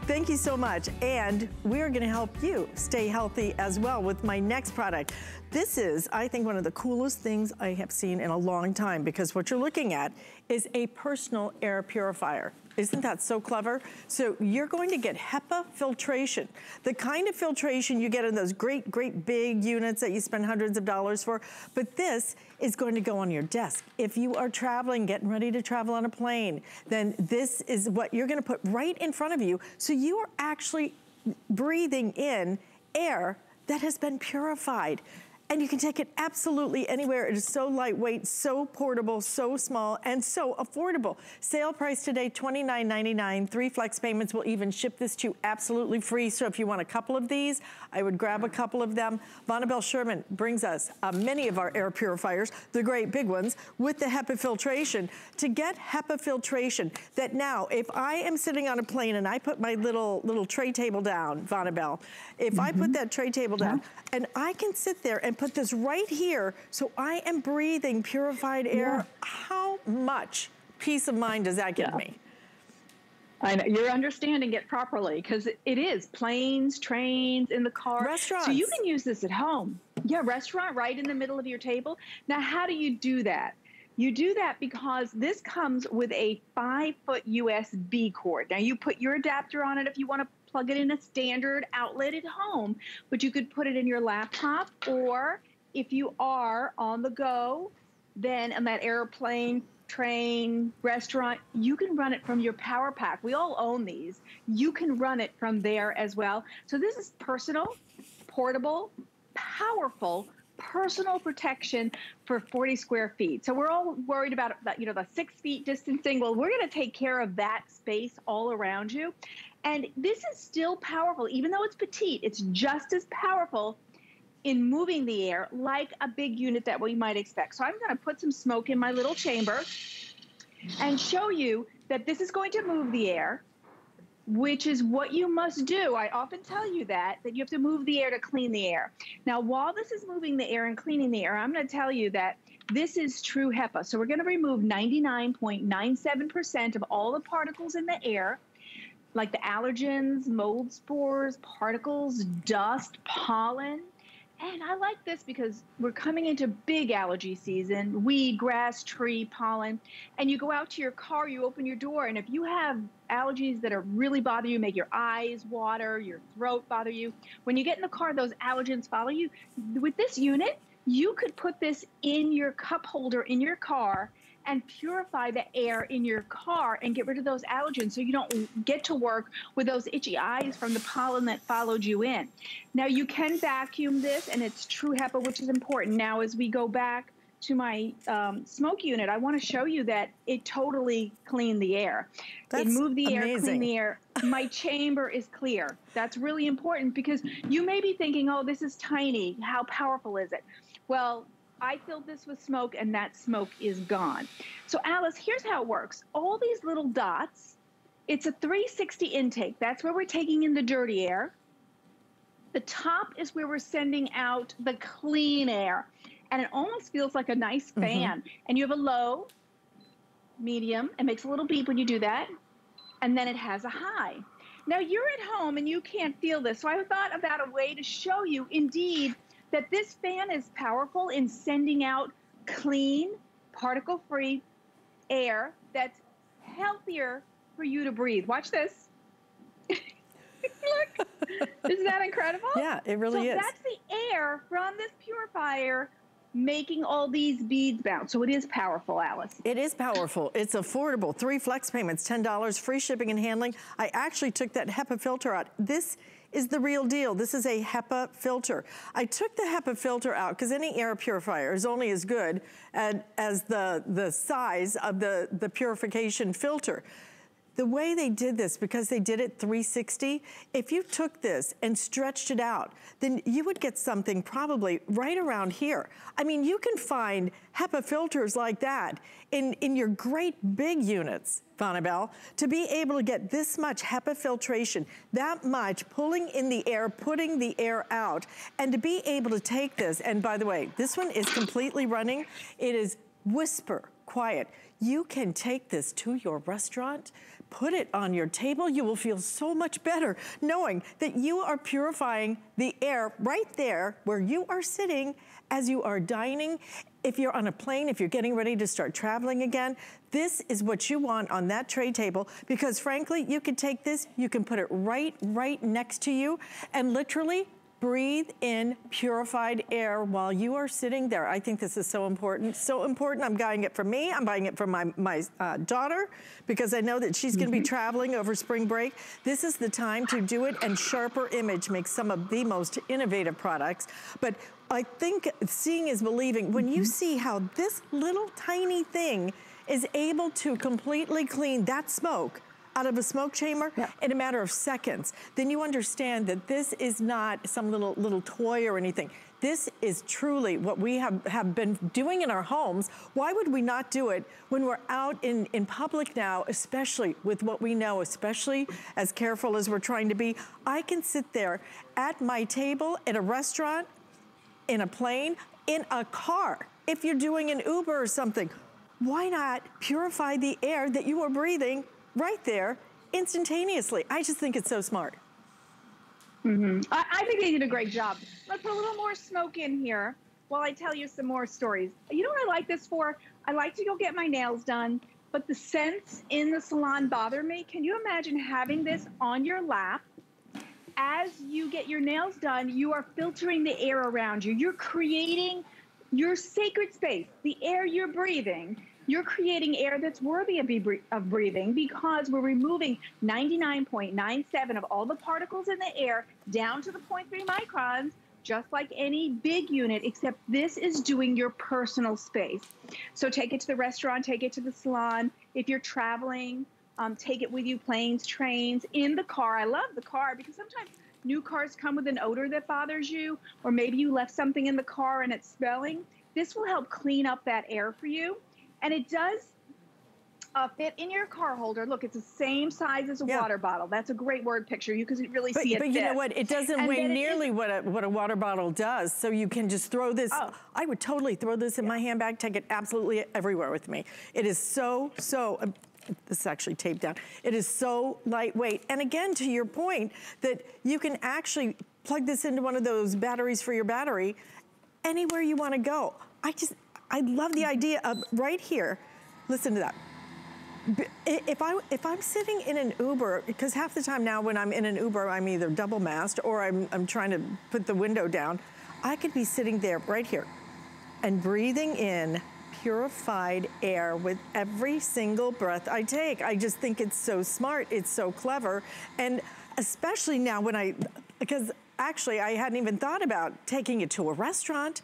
Thank you so much. And we're gonna help you stay healthy as well with my next product. This is, I think, one of the coolest things I have seen in a long time because what you're looking at is a personal air purifier. Isn't that so clever? So you're going to get HEPA filtration, the kind of filtration you get in those great, great big units that you spend hundreds of dollars for. But this is going to go on your desk. If you are traveling, getting ready to travel on a plane, then this is what you're gonna put right in front of you. So you are actually breathing in air that has been purified. And you can take it absolutely anywhere. It is so lightweight, so portable, so small, and so affordable. Sale price today, $29.99. Three flex payments will even ship this to you absolutely free. So if you want a couple of these, I would grab a couple of them. Bonnabelle Sherman brings us uh, many of our air purifiers, the great big ones, with the HEPA filtration. To get HEPA filtration, that now, if I am sitting on a plane and I put my little, little tray table down, Bonnabelle, if I put that tray table down, and I can sit there and put this right here, so I am breathing purified air, how much peace of mind does that give Yeah. me? I know you're understanding it properly because it is planes, trains, in the car. So you can use this at home. Yeah, restaurant right in the middle of your table. Now, how do you do that? You do that because this comes with a five foot USB cord. Now, you put your adapter on it if you want to plug it in a standard outlet at home, but you could put it in your laptop or if you are on the go, then on that airplane, train, restaurant, you can run it from your power pack. We all own these. You can run it from there as well. So this is personal, portable, powerful personal protection for 40 square feet. So we're all worried about you know, the six feet distancing. Well, we're going to take care of that space all around you. And this is still powerful, even though it's petite, it's just as powerful in moving the air like a big unit that we might expect. So I'm going to put some smoke in my little chamber and show you that this is going to move the air, which is what you must do. I often tell you that, that you have to move the air to clean the air. Now, while this is moving the air and cleaning the air, I'm going to tell you that this is true HEPA. So we're going to remove 99.97% of all the particles in the air, like the allergens, mold spores, particles, dust, pollen. And I like this because we're coming into big allergy season weed, grass, tree, pollen. And you go out to your car, you open your door, and if you have allergies that are really bother you, make your eyes water, your throat bother you, when you get in the car, those allergens follow you. With this unit, you could put this in your cup holder in your car and purify the air in your car and get rid of those allergens so you don't get to work with those itchy eyes from the pollen that followed you in. Now you can vacuum this and it's true HEPA, which is important. Now as we go back to my um, smoke unit, I want to show you that it totally cleaned the air. That's it moved the amazing. air, cleaned the air. My chamber is clear. That's really important because you may be thinking, oh, this is tiny. How powerful is it? Well, I filled this with smoke and that smoke is gone. So Alyce, here's how it works. All these little dots, it's a 360 intake. That's where we're taking in the dirty air. The top is where we're sending out the clean air. And it almost feels like a nice mm-hmm. fan. And you have a low, medium, it makes a little beep when you do that. And then it has a high. Now you're at home and you can't feel this. So I thought about a way to show you indeed that this fan is powerful in sending out clean, particle free air that's healthier for you to breathe. Watch this. Look, isn't that incredible? Yeah, it really so is. That's the air from this purifier making all these beads bounce. So it is powerful, Alyce. It is powerful. It's affordable. Three flex payments, $10, free shipping and handling. I actually took that HEPA filter out. This is the real deal. This is a HEPA filter. I took the HEPA filter out because any air purifier is only as good at, as the, the size of the, the purification filter. The way they did this, because they did it 360, if you took this and stretched it out, then you would get something probably right around here. I mean, you can find HEPA filters like that in, in your great big units, Bonnabelle, to be able to get this much HEPA filtration, that much pulling in the air, putting the air out, and to be able to take this, and by the way, this one is completely running. It is whisper, quiet. You can take this to your restaurant, put it on your table, you will feel so much better knowing that you are purifying the air right there where you are sitting as you are dining. If you're on a plane, if you're getting ready to start traveling again, this is what you want on that tray table because frankly, you can take this, you can put it right, right next to you and literally breathe in purified air while you are sitting there. I think this is so important. So important, I'm buying it for me. I'm buying it for my, my uh, daughter because I know that she's gonna be traveling over spring break. This is the time to do it and Sharper Image makes some of the most innovative products. But I think seeing is believing. When you see how this little tiny thing is able to completely clean that smoke out of a smoke chamber in a matter of seconds, then you understand that this is not some little little toy or anything. This is truly what we have, have been doing in our homes. Why would we not do it when we're out in, in public now, especially with what we know, especially as careful as we're trying to be? I can sit there at my table at a restaurant, in a plane, in a car. If you're doing an Uber or something, why not purify the air that you are breathing right there instantaneously? I just think it's so smart. Mm-hmm. I, I think they did a great job. Let's put a little more smoke in here while I tell you some more stories. You know what I like this for? I like to go get my nails done, but the scents in the salon bother me. Can you imagine having this on your lap? As you get your nails done, you are filtering the air around you. You're creating your sacred space, the air you're breathing. You're creating air that's worthy of, of breathing because we're removing 99.97 of all the particles in the air down to the 0.3 microns, just like any big unit, except this is doing your personal space. So take it to the restaurant, take it to the salon. If you're traveling, um, take it with you, planes, trains, in the car. I love the car because sometimes new cars come with an odor that bothers you, or maybe you left something in the car and it's smelling, this will help clean up that air for you. And it does uh, fit in your car holder. Look, it's the same size as a yeah. water bottle. That's a great word picture. You can really but, see it. But you know what? It doesn't and weigh nearly what a, what a water bottle does. So you can just throw this. Oh. I would totally throw this in yeah. my handbag, take it absolutely everywhere with me. It is so, so, uh, this is actually taped down. It is so lightweight. And again, to your point, that you can actually plug this into one of those batteries for your battery anywhere you want to go. I just, I love the idea of right here. Listen to that if I if I'm sitting in an Uber, because half the time now when I'm in an Uber, I'm either double masked or I'm I'm trying to put the window down. I could be sitting there right here and breathing in purified air with every single breath I take. I just think it's so smart, it's so clever, and especially now when I because actually I hadn't even thought about taking it to a restaurant.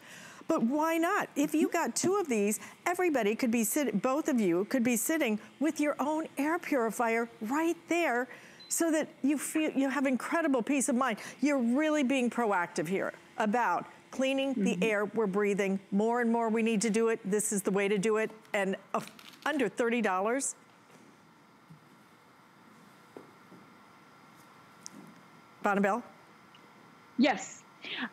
But why not? If you got two of these, everybody could be sitting, both of you could be sitting with your own air purifier right there so that you feel you have incredible peace of mind. You're really being proactive here about cleaning mm -hmm. the mm-hmm. air we're breathing. More and more we need to do it. This is the way to do it. And uh, under $30. Bonnabelle? Yes.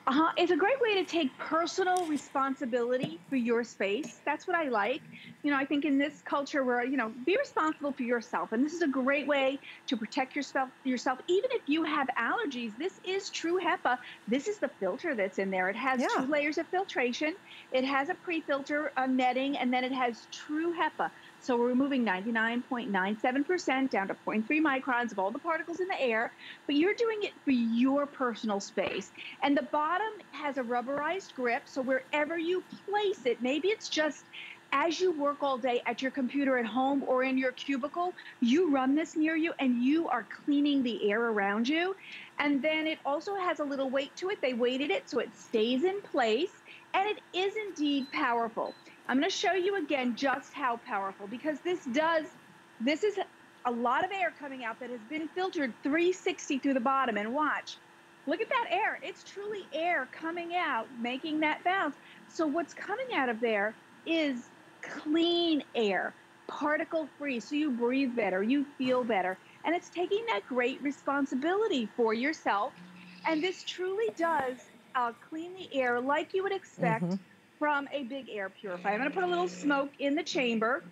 Uh. It's a great way to take personal responsibility for your space. That's what I like. You know, I think in this culture where, you know, be responsible for yourself. And this is a great way to protect yourself yourself. Even if you have allergies, this is true HEPA. This is the filter that's in there. It has yeah. two layers of filtration. It has a pre-filter a netting, and then it has true HEPA. So we're removing 99.97% down to 0.3 microns of all the particles in the air, but you're doing it for your personal space. And the bottom has a rubberized grip, so wherever you place it, maybe it's just as you work all day at your computer at home or in your cubicle, you run this near you and you are cleaning the air around you. And then it also has a little weight to it. They weighted it so it stays in place and it is indeed powerful. I'm going to show you again just how powerful because this does, this is a lot of air coming out that has been filtered 360 through the bottom. And watch, look at that air. It's truly air coming out, making that bounce. So what's coming out of there is clean air, particle free. So you breathe better, you feel better. And it's taking that great responsibility for yourself. And this truly does uh, clean the air like you would expect. Mm-hmm from a big air purifier. I'm going to put a little smoke in the chamber.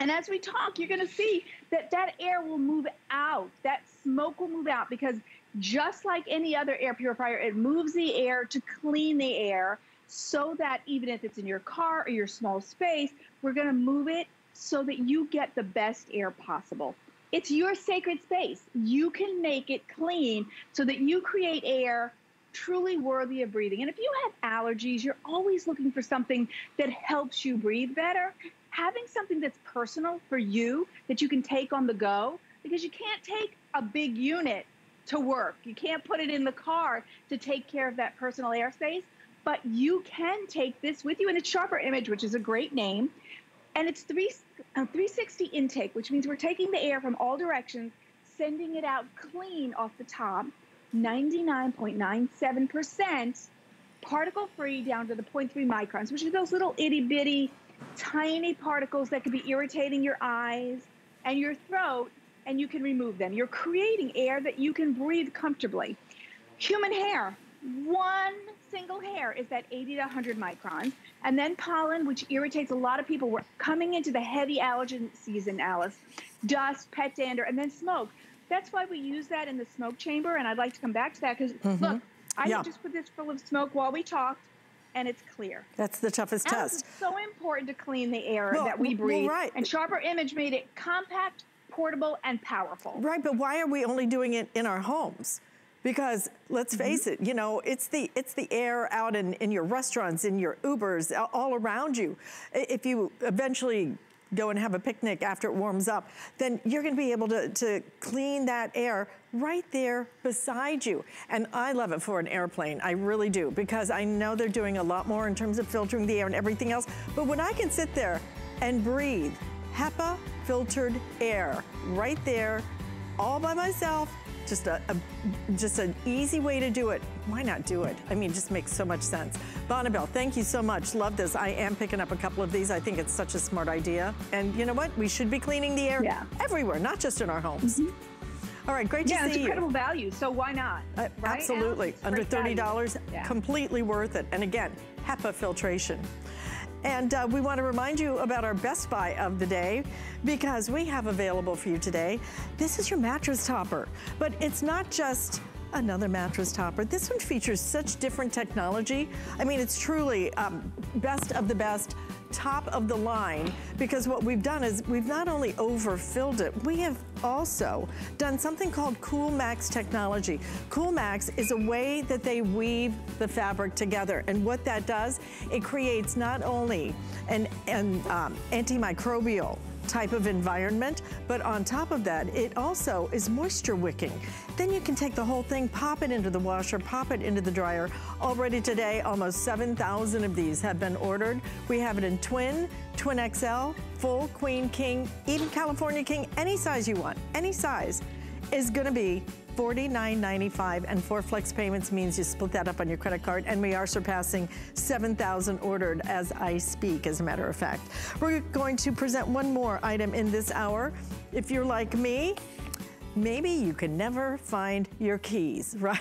And as we talk, you're going to see that that air will move out. That smoke will move out because just like any other air purifier, it moves the air to clean the air so that even if it's in your car or your small space, we're going to move it so that you get the best air possible. It's your sacred space. You can make it clean so that you create air truly worthy of breathing. And if you have allergies, you're always looking for something that helps you breathe better. Having something that's personal for you that you can take on the go, because you can't take a big unit to work. You can't put it in the car to take care of that personal airspace, but you can take this with you. And it's Sharper Image, which is a great name. And it's three, uh, 360 intake, which means we're taking the air from all directions, sending it out clean off the top 99.97% particle free down to the 0.3 microns, which are those little itty bitty tiny particles that could be irritating your eyes and your throat, and you can remove them. You're creating air that you can breathe comfortably. Human hair, one single hair is that 80 to 100 microns. And then pollen, which irritates a lot of people. We're coming into the heavy allergen season, Alyce. Dust, pet dander, and then smoke. That's why we use that in the smoke chamber, and I'd like to come back to that because mm-hmm. look, I yeah. just put this full of smoke while we talked, and it's clear. That's the toughest test. It's so important to clean the air well, that we breathe. Well, right. And Sharper Image made it compact, portable, and powerful. Right, but why are we only doing it in our homes? Because let's mm-hmm. face it, you know, it's the it's the air out in, in your restaurants, in your Ubers, all around you. If you eventually go and have a picnic after it warms up, then you're gonna be able to, to clean that air right there beside you. And I love it for an airplane, I really do, because I know they're doing a lot more in terms of filtering the air and everything else. But when I can sit there and breathe HEPA filtered air right there, all by myself, just a, a, just an easy way to do it. Why not do it? I mean, it just makes so much sense. Bonnabelle, thank you so much. Love this. I am picking up a couple of these. I think it's such a smart idea. And you know what? We should be cleaning the air yeah. everywhere, not just in our homes. Mm -hmm. All right, great yeah, to see you. Yeah, it's incredible value, so why not? Uh, right? Absolutely. Under $30, yeah. completely worth it. And again, HEPA filtration. And uh, we want to remind you about our best buy of the day because we have available for you today. This is your mattress topper, but it's not just another mattress topper. This one features such different technology. I mean, it's truly um, best of the best top of the line because what we've done is we've not only overfilled it, we have also done something called Cool Max technology. Cool Max is a way that they weave the fabric together. And what that does, it creates not only an, an um, antimicrobial type of environment, but on top of that, it also is moisture wicking. Then you can take the whole thing, pop it into the washer, pop it into the dryer. Already today, almost 7,000 of these have been ordered. We have it in twin, twin XL, full, queen, king, even California king, any size you want, any size is gonna be $49.95 and four flex payments means you split that up on your credit card and we are surpassing 7,000 ordered as I speak, as a matter of fact. We're going to present one more item in this hour. If you're like me, maybe you can never find your keys, right?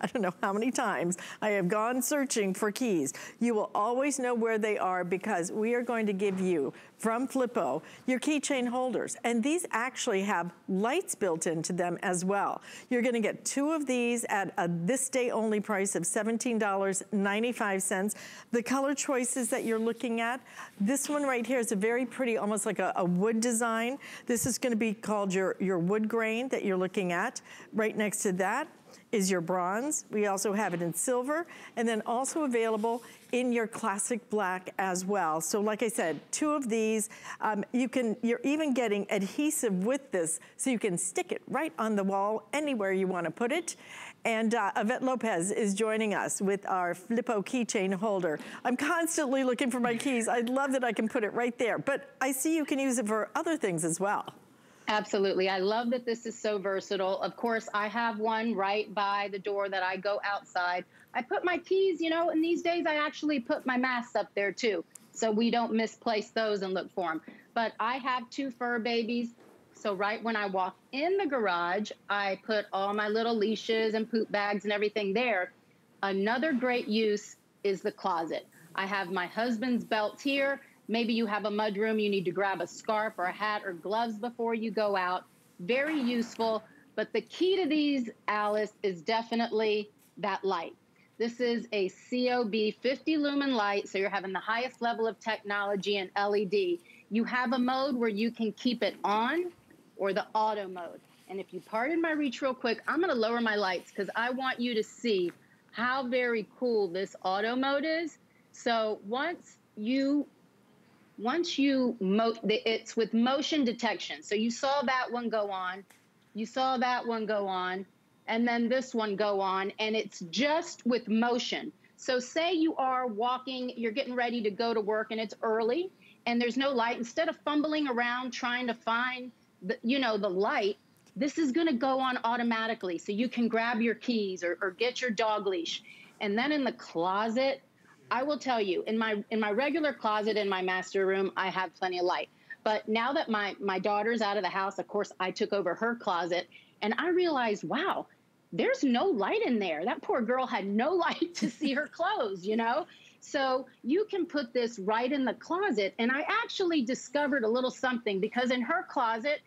I don't know how many times I have gone searching for keys. You will always know where they are because we are going to give you from Flippo your keychain holders. And these actually have lights built into them as well. You're gonna get two of these at a this day only price of $17.95. The color choices that you're looking at, this one right here is a very pretty, almost like a, a wood design. This is gonna be called your, your wood grain that you're looking at. Right next to that is your bronze. We also have it in silver and then also available in your classic black as well. So like I said, two of these, um, you can, you're even getting adhesive with this so you can stick it right on the wall anywhere you wanna put it. And uh, Yvette Lopez is joining us with our Flippo keychain holder. I'm constantly looking for my keys. I love that I can put it right there, but I see you can use it for other things as well. Absolutely. I love that this is so versatile. Of course, I have one right by the door that I go outside. I put my keys, you know, and these days I actually put my masks up there too, so we don't misplace those and look for them. But I have two fur babies. So right when I walk in the garage, I put all my little leashes and poop bags and everything there. Another great use is the closet. I have my husband's belt here Maybe you have a mudroom, you need to grab a scarf or a hat or gloves before you go out. Very useful. But the key to these, Alyce, is definitely that light. This is a COB 50 lumen light, so you're having the highest level of technology and LED. You have a mode where you can keep it on or the auto mode. And if you pardon my reach real quick, I'm gonna lower my lights because I want you to see how very cool this auto mode is. So once you once you mo- it's with motion detection. So you saw that one go on, you saw that one go on, and then this one go on, and it's just with motion. So say you are walking, you're getting ready to go to work, and it's early, and there's no light. Instead of fumbling around trying to find the, you know, the light, this is going to go on automatically. So you can grab your keys or, or get your dog leash. And then in the closet, I will tell you, in my in my regular closet in my master room, I have plenty of light. But now that my my daughter's out of the house, of course, I took over her closet, and I realized, wow, there's no light in there. That poor girl had no light to see her clothes, you know. So you can put this right in the closet. And I actually discovered a little something because in her closet,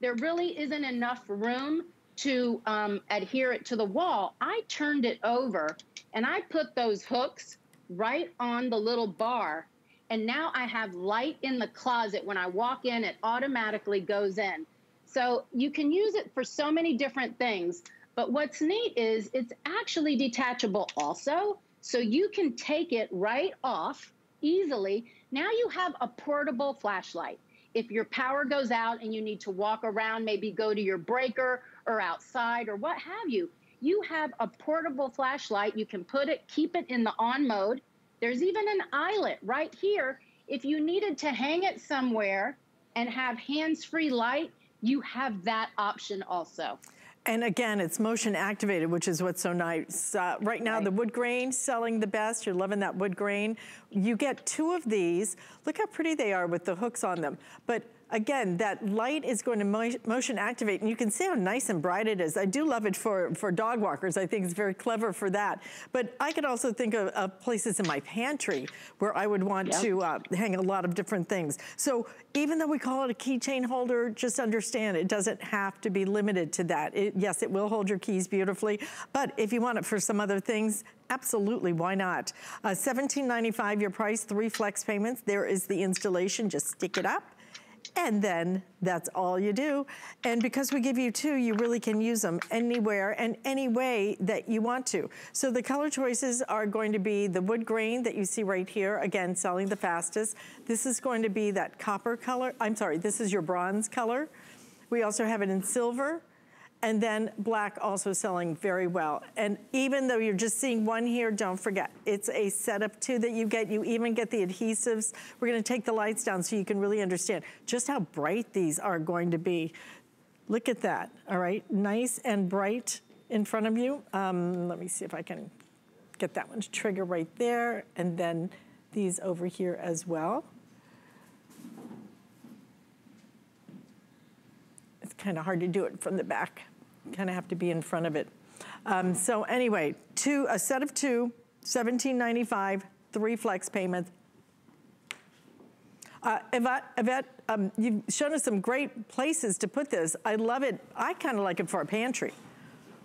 there really isn't enough room to um, adhere it to the wall. I turned it over and I put those hooks right on the little bar. And now I have light in the closet. When I walk in, it automatically goes in. So you can use it for so many different things. But what's neat is it's actually detachable also. So you can take it right off easily. Now you have a portable flashlight. If your power goes out and you need to walk around, maybe go to your breaker or outside or what have you, you have a portable flashlight. You can put it, keep it in the on mode. There's even an eyelet right here. If you needed to hang it somewhere and have hands free light, you have that option also. And again, it's motion activated, which is what's so nice. Uh, right now, right. the wood grain selling the best. You're loving that wood grain. You get two of these. Look how pretty they are with the hooks on them. But again, that light is going to motion activate, and you can see how nice and bright it is. I do love it for, for dog walkers. I think it's very clever for that. But I could also think of, of places in my pantry where I would want yep. to uh, hang a lot of different things. So even though we call it a keychain holder, just understand it doesn't have to be limited to that. It, yes, it will hold your keys beautifully, but if you want it for some other things, absolutely, why not? Uh, $17.95 your price, three flex payments. There is the installation, just stick it up and then that's all you do. And because we give you two, you really can use them anywhere and any way that you want to. So the color choices are going to be the wood grain that you see right here, again, selling the fastest. This is going to be that copper color. I'm sorry, this is your bronze color. We also have it in silver. And then black also selling very well. And even though you're just seeing one here, don't forget, it's a set of two that you get. You even get the adhesives. We're gonna take the lights down so you can really understand just how bright these are going to be. Look at that, all right? Nice and bright in front of you. Um, let me see if I can get that one to trigger right there. And then these over here as well. Kind of hard to do it from the back You kind of have to be in front of it. Um, so anyway, two, a set of two, 17.95, three flex payments. Uh, Yvette, Yvette um, you've shown us some great places to put this. I love it. I kind of like it for a pantry.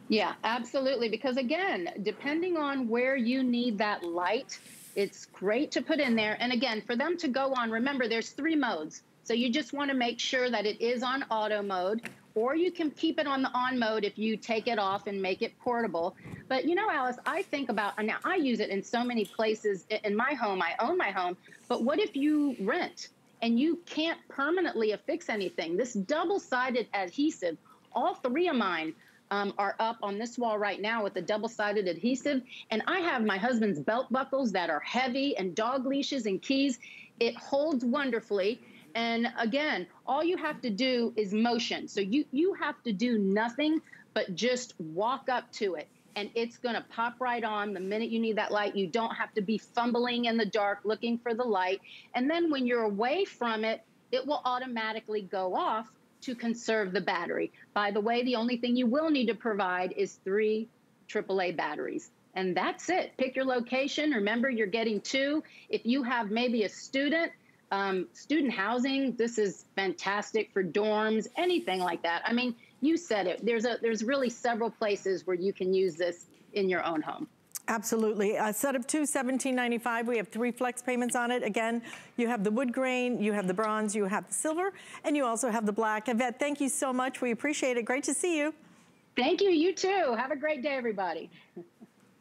Yeah, absolutely. Because again, depending on where you need that light, it's great to put in there. And again, for them to go on, remember there's three modes. So you just want to make sure that it is on auto mode or you can keep it on the on mode if you take it off and make it portable. But you know, Alyce, I think about, now I use it in so many places in my home. I own my home. But what if you rent and you can't permanently affix anything? This double sided adhesive, all three of mine um, are up on this wall right now with the double sided adhesive. And I have my husband's belt buckles that are heavy and dog leashes and keys. It holds wonderfully. And again, all you have to do is motion. So you, you have to do nothing but just walk up to it and it's going to pop right on the minute you need that light. You don't have to be fumbling in the dark looking for the light. And then when you're away from it, it will automatically go off to conserve the battery. By the way, the only thing you will need to provide is three AAA batteries. And that's it. Pick your location. Remember, you're getting two. If you have maybe a student um, student housing, this is fantastic for dorms, anything like that. I mean, you said it. There's a there's really several places where you can use this in your own home. Absolutely. A set of two, 1795. We have three flex payments on it. Again, you have the wood grain, you have the bronze, you have the silver, and you also have the black. Yvette, thank you so much. We appreciate it. Great to see you. Thank you. You too. Have a great day, everybody.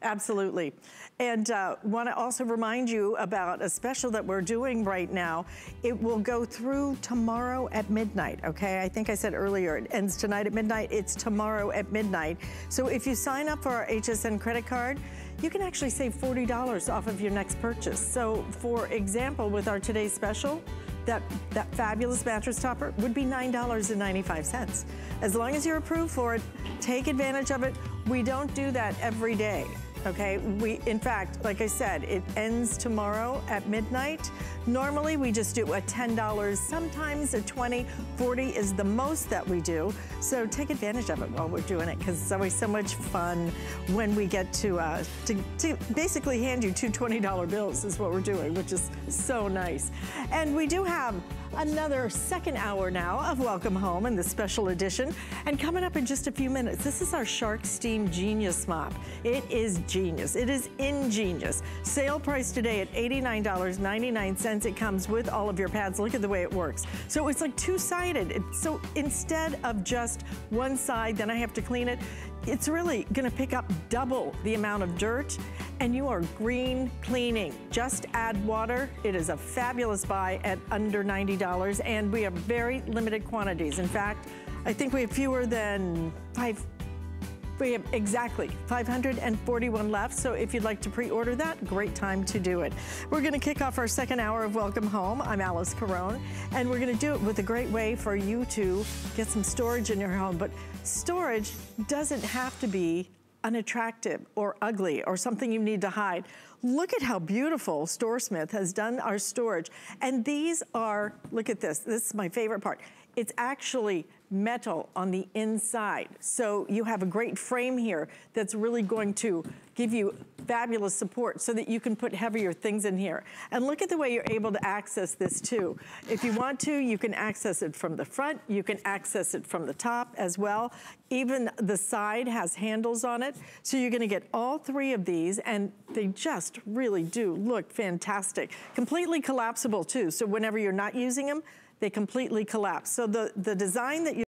Absolutely. And uh, want to also remind you about a special that we're doing right now. It will go through tomorrow at midnight, okay? I think I said earlier, it ends tonight at midnight. It's tomorrow at midnight. So if you sign up for our HSN credit card, you can actually save $40 off of your next purchase. So for example, with our today's special, that, that fabulous mattress topper would be $9.95. As long as you're approved for it, take advantage of it. We don't do that every day okay? We, in fact, like I said, it ends tomorrow at midnight. Normally, we just do a $10, sometimes a 20, 40 is the most that we do. So take advantage of it while we're doing it because it's always so much fun when we get to, uh, to, to basically hand you two $20 bills is what we're doing, which is so nice. And we do have another second hour now of Welcome Home in the special edition. And coming up in just a few minutes, this is our Shark Steam Genius Mop. It is genius. It is ingenious. Sale price today at $89.99. It comes with all of your pads. Look at the way it works. So it's like two-sided. So instead of just one side, then I have to clean it, it's really gonna pick up double the amount of dirt and you are green cleaning. Just add water. It is a fabulous buy at under $90 and we have very limited quantities. In fact, I think we have fewer than five We have exactly 541 left, so if you'd like to pre-order that, great time to do it. We're gonna kick off our second hour of Welcome Home. I'm Alyce Caron, and we're gonna do it with a great way for you to get some storage in your home. But storage doesn't have to be unattractive or ugly or something you need to hide. Look at how beautiful StoreSmith has done our storage. And these are, look at this, this is my favorite part. It's actually metal on the inside. So you have a great frame here that's really going to give you fabulous support so that you can put heavier things in here. And look at the way you're able to access this too. If you want to, you can access it from the front, you can access it from the top as well. Even the side has handles on it. So you're gonna get all three of these and they just really do look fantastic. Completely collapsible too. So whenever you're not using them, they completely collapse. So the, the design that you